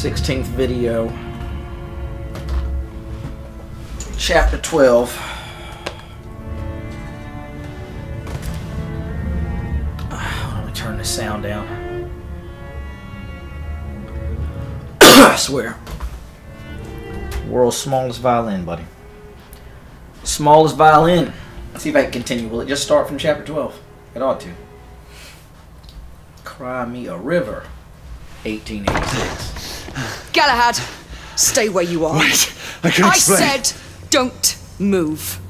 16th video. Chapter 12. Let me turn the sound down. I swear. World's smallest violin, buddy. Smallest violin. Let's see if I can continue. Will it just start from chapter 12? It ought to. Cry me a river. 1886. Galahad, stay where you are. Wait, I can I said, don't move.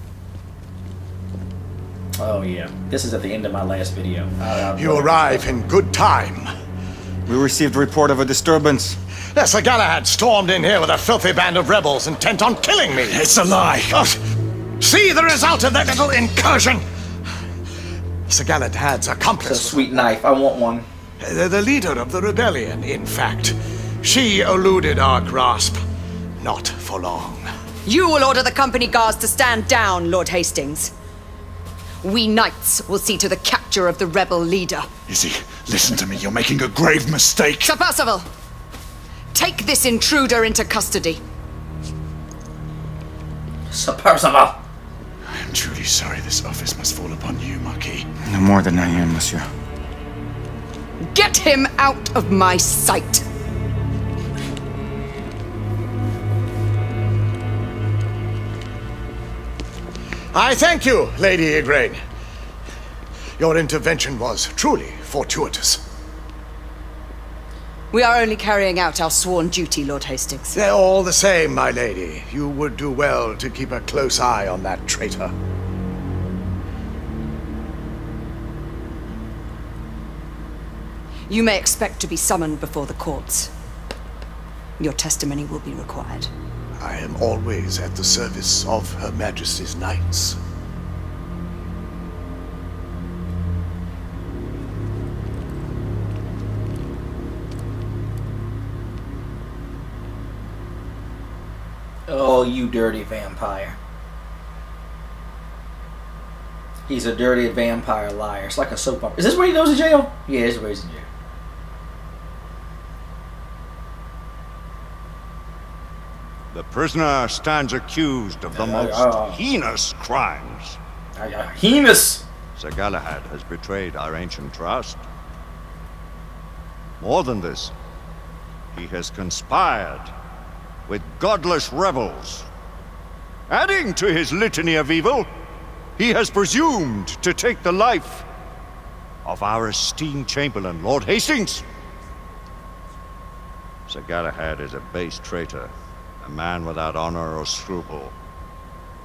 Oh yeah, this is at the end of my last video. Uh, You arrive in good time. We received a report of a disturbance. Yes, Sir Galahad stormed in here with a filthy band of rebels intent on killing me. It's a lie. Oh, see the result of that little incursion. Sir Galahad's It's a accomplice, sweet knife. I want one. the, the leader of the rebellion, in fact. She eluded our grasp. Not for long. You will order the company guards to stand down, Lord Hastings. We knights will see to the capture of the rebel leader. Izzy, listen to me. You're making a grave mistake. Sir Percival, take this intruder into custody. Sir Percival. I'm truly sorry this office must fall upon you, Marquis. No more than I am, monsieur. Get him out of my sight. I thank you, Lady Igraine. Your intervention was truly fortuitous. We are only carrying out our sworn duty, Lord Hastings. They're all the same, my lady. You would do well to keep a close eye on that traitor. You may expect to be summoned before the courts. Your testimony will be required. I am always at the service of Her Majesty's knights. Oh, you dirty vampire. He's a dirty vampire liar. It's like a soap opera. Is this where he goes to jail? Yeah, this is where he's in jail. The prisoner stands accused of the most uh. heinous crimes. Uh, heinous. Sir Galahad has betrayed our ancient trust. More than this, he has conspired with godless rebels. Adding to his litany of evil, he has presumed to take the life of our esteemed Chamberlain, Lord Hastings. Sir Galahad is a base traitor, a man without honor or scruple.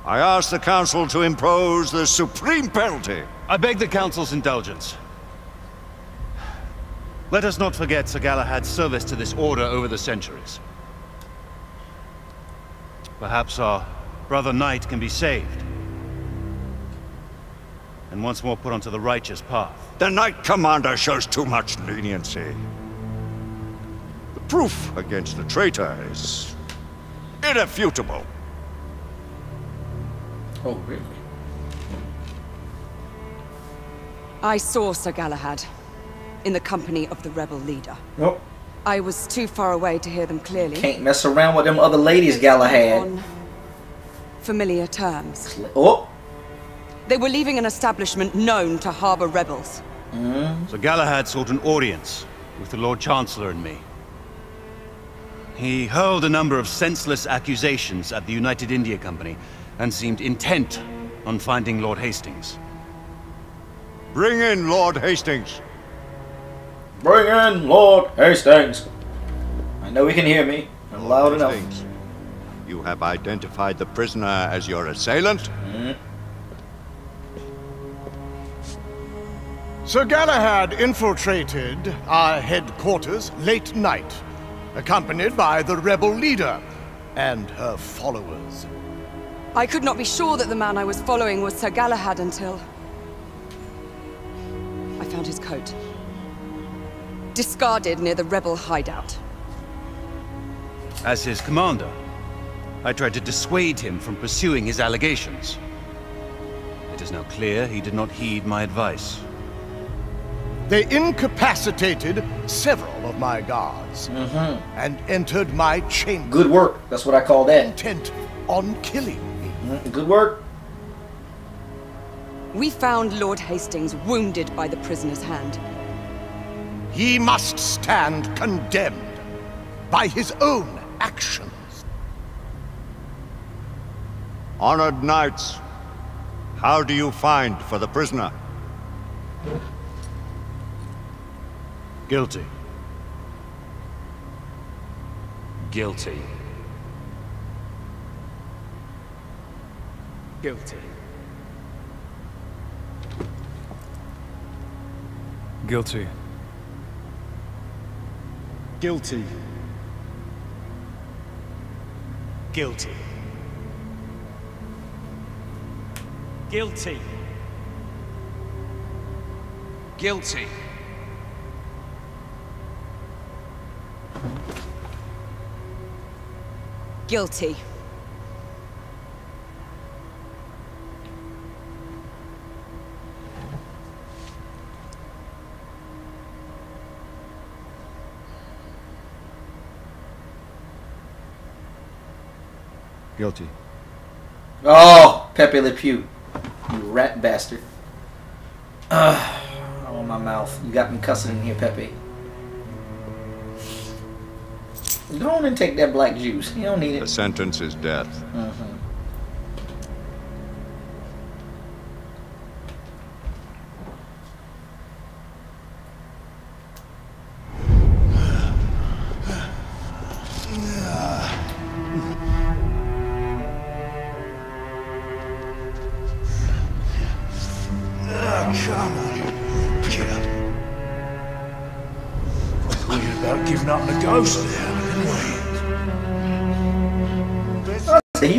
I ask the Council to impose the supreme penalty. I beg the Council's indulgence. Let us not forget Sir Galahad's service to this order over the centuries. Perhaps our brother knight can be saved. And once more put onto the righteous path. The Knight Commander shows too much leniency. The proof against the traitor is irrefutable. Oh, really? I saw Sir Galahad in the company of the rebel leader. Nope. I was too far away to hear them clearly. Can't mess around with them other ladies Galahad. On familiar terms. Oh, They were leaving an establishment known to harbor rebels. Mm-hmm. Sir Galahad sought an audience with the Lord Chancellor and me. He hurled a number of senseless accusations at the United India Company and seemed intent on finding Lord Hastings. Bring in Lord Hastings. bring in Lord Hastings. I know he can hear me. I'm loud enough. You have identified the prisoner as your assailant? Mm-hmm. Sir Galahad infiltrated our headquarters late night, accompanied by the rebel leader and her followers. I could not be sure that the man I was following was Sir Galahad until... I found his coat. Discarded near the rebel hideout. As his commander, I tried to dissuade him from pursuing his allegations. It is now clear he did not heed my advice. They incapacitated several of my guards and entered my chamber Good work. That's what I call that. intent on killing me. Mhm, Good work. We found Lord Hastings wounded by the prisoner's hand. He must stand condemned by his own actions. Honored knights, how do you find for the prisoner? Guilty. Guilty. Guilty. Guilty. Guilty. Guilty. Guilty. Guilty. Guilty. Guilty. Oh, Pepe Le Pew. You rat bastard. Ugh. Oh, my mouth. You got me cussing in here, Pepe. Go on and take that black juice. You don't need it. The sentence is death. Mm -hmm. ghost there. He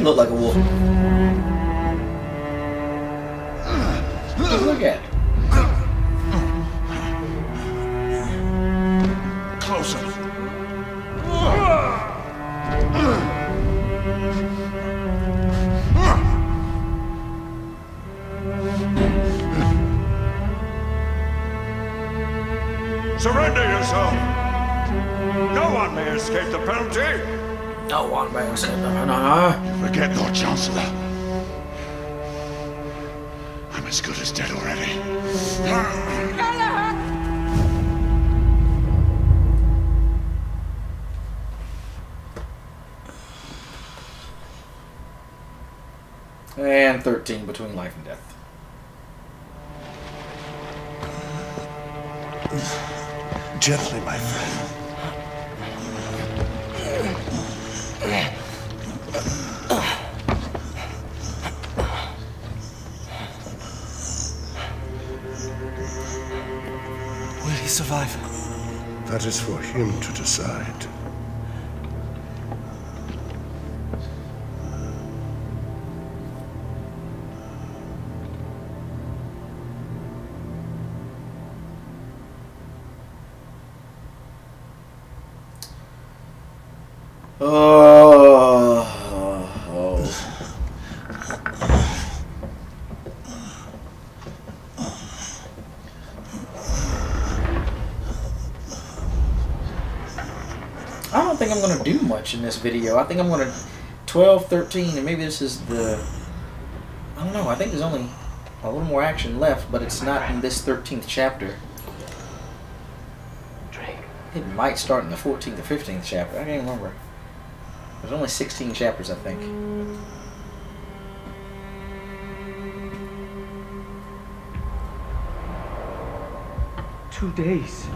looked like a wolf. One may escape the penalty! No one may say no, no, You Forget Lord Chancellor. I'm as good as dead already. And 13 between life and death. Gently, my friend. Survive? That is for him to decide. I don't think I'm going to do much in this video. I think I'm going to 12, 13, and maybe this is the. I don't know. I think there's only a little more action left, but it's not in this 13th chapter. It might start in the 14th or 15th chapter. I can't remember. There's only 16 chapters, I think. Two days.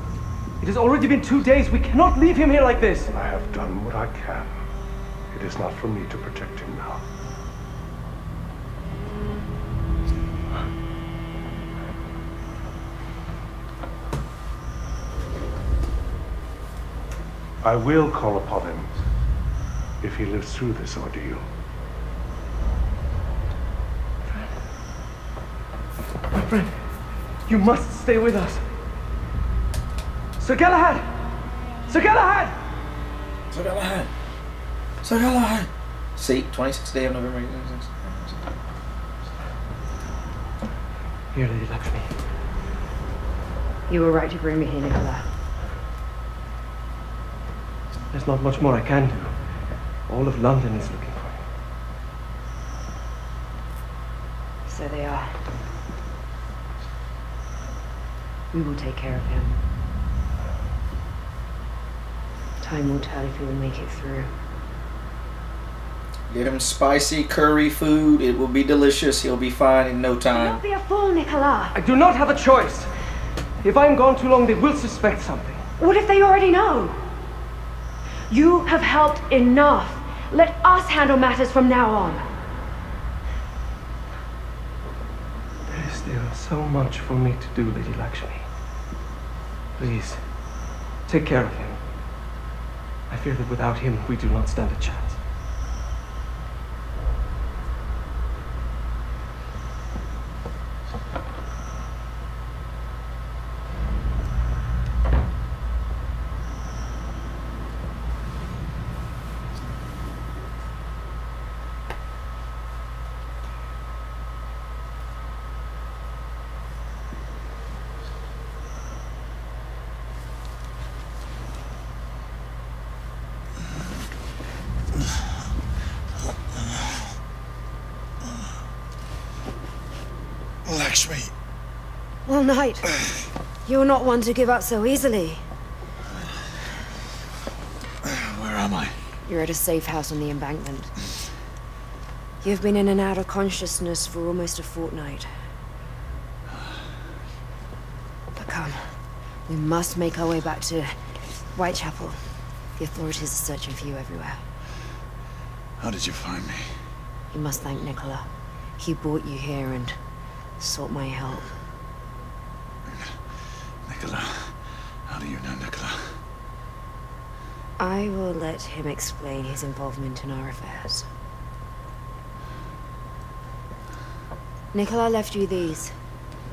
It has already been two days. We cannot leave him here like this. I have done what I can. It is not for me to protect him now. I will call upon him if he lives through this ordeal. My friend, you must stay with us. Sir Galahad! Sir Galahad! Sir Galahad! Sir Galahad! See, 26th day of November. Here, Lady Lakshmi. You were right to bring me here, Nikola. There's not much more I can do. All of London is looking for you. So they are. We will take care of him. Time will tell if he will make it through. Get him spicy curry food. It will be delicious. He'll be fine in no time. Don't be a fool, Nikola. I do not have a choice. If I'm gone too long, they will suspect something. What if they already know? You have helped enough. Let us handle matters from now on. There is still so much for me to do, Lady Lakshmi. Please, take care of him. I fear that without him, we do not stand a chance. Lakshmi. Well, Knight, you're not one to give up so easily. Where am I? You're at a safe house on the embankment. You've been in and out of consciousness for almost a fortnight. But come, we must make our way back to Whitechapel. The authorities are searching for you everywhere. How did you find me? You must thank Nikola. He brought you here and sought my help. Nikola. How do you know Nikola? I will let him explain his involvement in our affairs. Nikola left you these.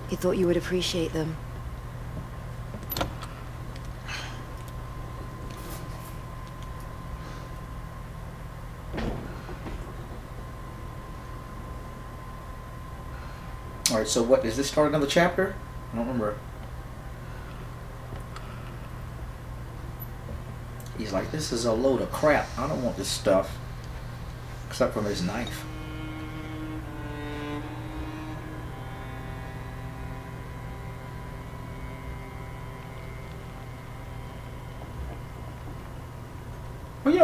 He thought you would appreciate them. So what? Does this start another chapter? I don't remember. He's like, this is a load of crap. I don't want this stuff. Except for his knife.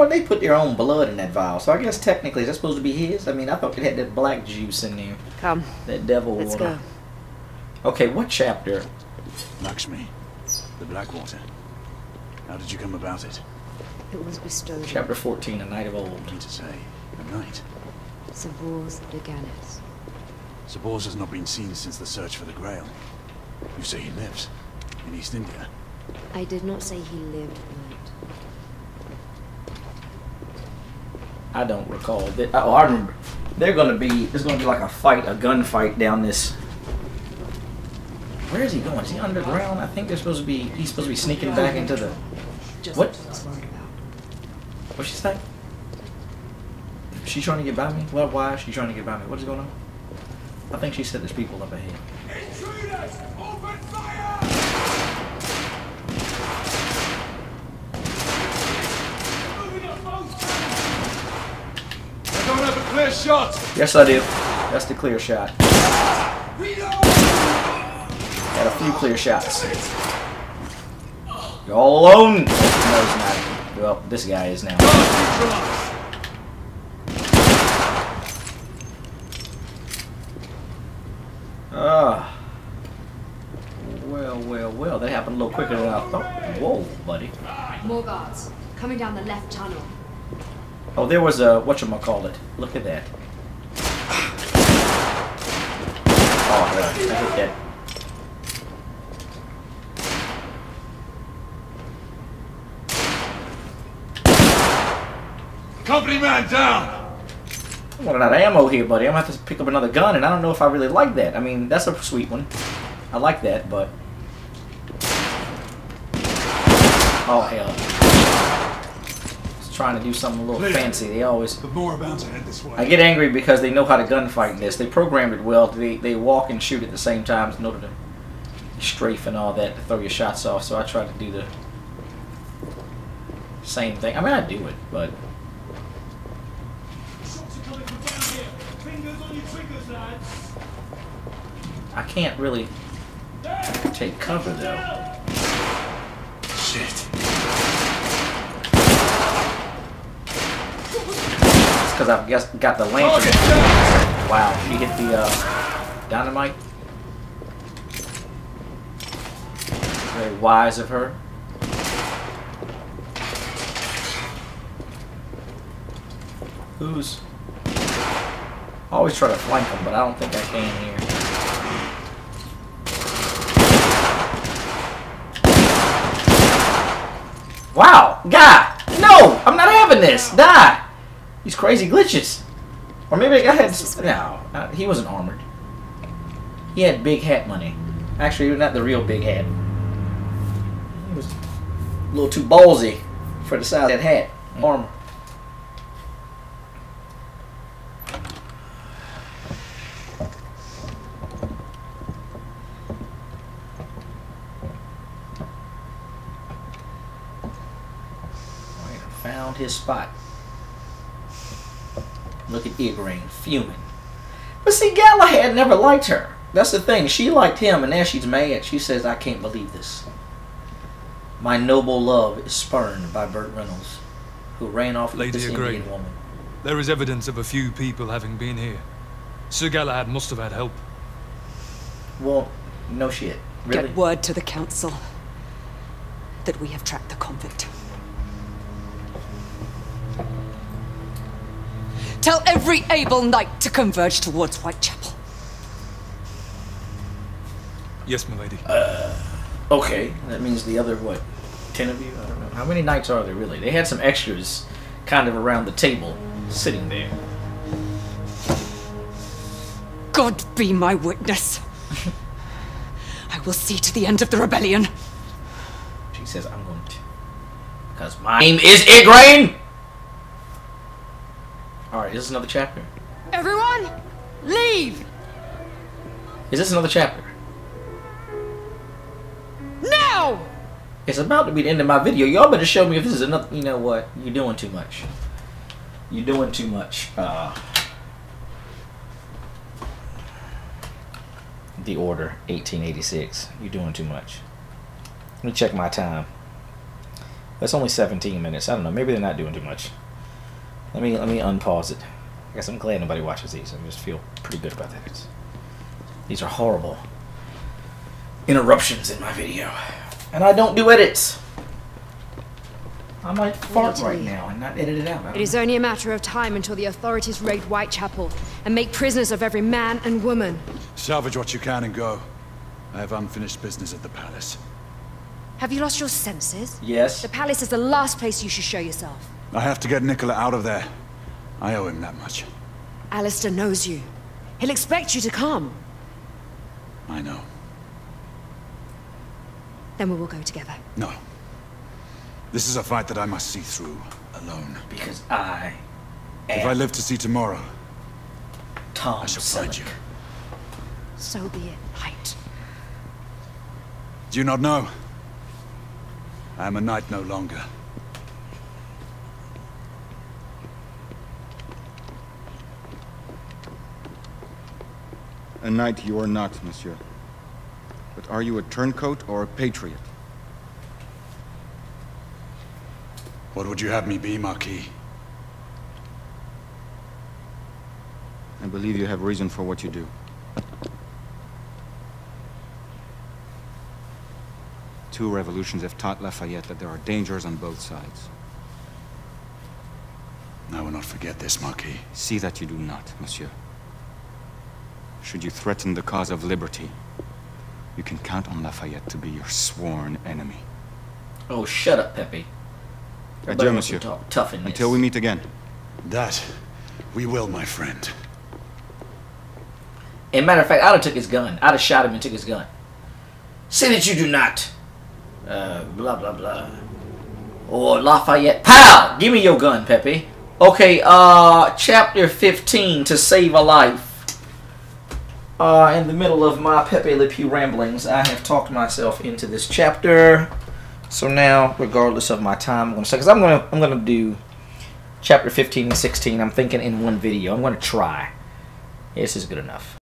Well, they put their own blood in that vial, so I guess technically that's supposed to be his. I mean, I thought it had that black juice in there. Come. That devil Let's water. go. Okay, what chapter? Lakshmi. The Blackwater. How did you come about it? It was bestowed. Chapter 14, A Night of Old. mean to say, a night. Sir Bors de Ganis. Sabors has not been seen since the search for the Grail. You say he lives in East India. I did not say he lived in it. I don't recall. That, oh, I remember. They're gonna be. There's gonna be like a fight, a gunfight down this. Where is he going? Is he underground? I think they're supposed to be. He's supposed to be sneaking back into the. What? What's she say? She trying to get by me? Well, why is she trying to get by me? What is going on? I think she said there's people up ahead. I don't have a clear shot. Yes, I do. That's the clear shot. Got a few clear shots. You're all alone. No, he's not. Well, this guy is now. Ah. Well, well, well. That happened a little quicker than I thought. Whoa, buddy. More guards. Coming down the left tunnel. Oh, there was a whatchamacallit. Look at that. Oh, I hit that. Company man down. I'm running out of ammo here, buddy. I'm gonna have to pick up another gun, and I don't know if I really like that. I mean, that's a sweet one. I like that, but. Oh, hell. Trying to do something a little Clear. fancy. They always. The more about to head this way. I get angry because they know how to gunfight in this. They programmed it well. They, they walk and shoot at the same time in order to strafe and all that to throw your shots off. So I try to do the same thing. I mean, I do it, but I can't really take cover though. Shit. Because I've just got the lantern. Wow, she hit the uh, dynamite. Very wise of her. Who's? I always try to flank them, but I don't think I can here. Wow, guy! No! I'm not having this! Die! These crazy glitches. Or maybe I had... No, uh, he wasn't armored. He had big hat money. Actually, not the real big hat. He was a little too ballsy for the size of that hat. Armor. Found his spot. Look at Igraine fuming. But see, Galahad never liked her. That's the thing. She liked him, and now she's mad. She says, I can't believe this. My noble love is spurned by Burt Reynolds, who ran off with Lady this Igraine, Indian woman. there is evidence of a few people having been here. Sir Galahad must have had help. Well, no shit. Really? Get word to the council that we have tracked the convict. Tell every able knight to converge towards Whitechapel. Yes, my lady. Uh, okay, that means the other, what, 10 of you? I don't know. How many knights are there really? They had some extras kind of around the table, sitting there. God be my witness. I will see to the end of the rebellion. She says, I'm going to. Because my name is Igraine! Alright, is this another chapter? Everyone, leave Is this another chapter? now! It's about to be the end of my video. Y'all better show me if this is another. You know what? You're doing too much. You're doing too much. Uh, the Order, 1886. You're doing too much. Let me check my time. That's only 17 minutes. I don't know. Maybe they're not doing too much. Let me let me unpause it. I guess I'm glad nobody watches these. I just feel pretty good about that. It's, these are horrible interruptions in my video. And I don't do edits. I might fart right now and not edit it out. I don't It is only a matter of time until the authorities raid Whitechapel and make prisoners of every man and woman. Salvage what you can and go. I have unfinished business at the palace. Have you lost your senses? Yes. The palace is the last place you should show yourself. I have to get Nikola out of there. I owe him that much. Alistair knows you. He'll expect you to come. I know. Then we will go together. No. This is a fight that I must see through, alone. Because I If I live to see tomorrow, Tom I shall find you. So be it, Knight. Do you not know? I am a knight no longer. A knight you are not, monsieur. But are you a turncoat or a patriot? What would you have me be, Marquis? I believe you have reason for what you do. Two revolutions have taught Lafayette that there are dangers on both sides. I will not forget this, Marquis. See that you do not, monsieur. Should you threaten the cause of liberty, you can count on Lafayette to be your sworn enemy. Oh, shut up, Pepe. Everybody Adieu, monsieur. talk tough. Until we meet again. That we will, my friend. And matter of fact, I'd have took his gun. I'd have shot him and took his gun. Say that you do not. Uh, blah, blah, blah. Or Lafayette. Pow! Give me your gun, Pepe. Okay, uh, chapter 15, To Save a Life. Uh, in the middle of my Pepe Le Pew ramblings, I have talked myself into this chapter. So now, regardless of my time, I'm gonna say because I'm gonna I'm gonna do chapter 15 and 16. I'm thinking in one video. I'm gonna try. This is good enough.